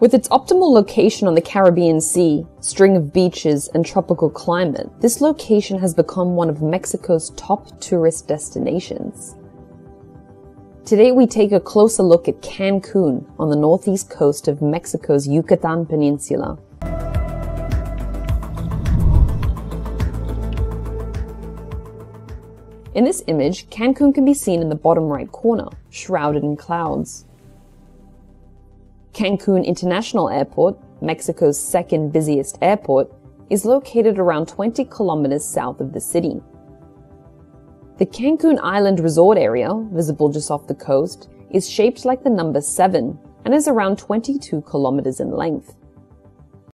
With its optimal location on the Caribbean Sea, string of beaches, and tropical climate, this location has become one of Mexico's top tourist destinations. Today we take a closer look at Cancun on the northeast coast of Mexico's Yucatan Peninsula. In this image, Cancun can be seen in the bottom right corner, shrouded in clouds. Cancun International Airport, Mexico's second busiest airport, is located around 20 kilometers south of the city. The Cancun Island Resort area, visible just off the coast, is shaped like the number 7 and is around 22 kilometers in length.